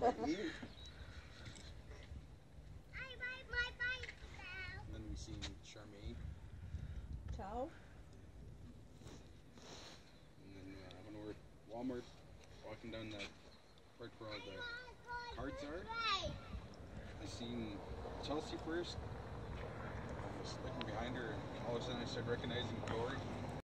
what I need. And then we see Charmaine, Ciao. and then uh, when we're at Walmart, walking down that park where all the cards are, I seen Chelsea first. I was looking behind her, and all of a sudden I started recognizing Corey.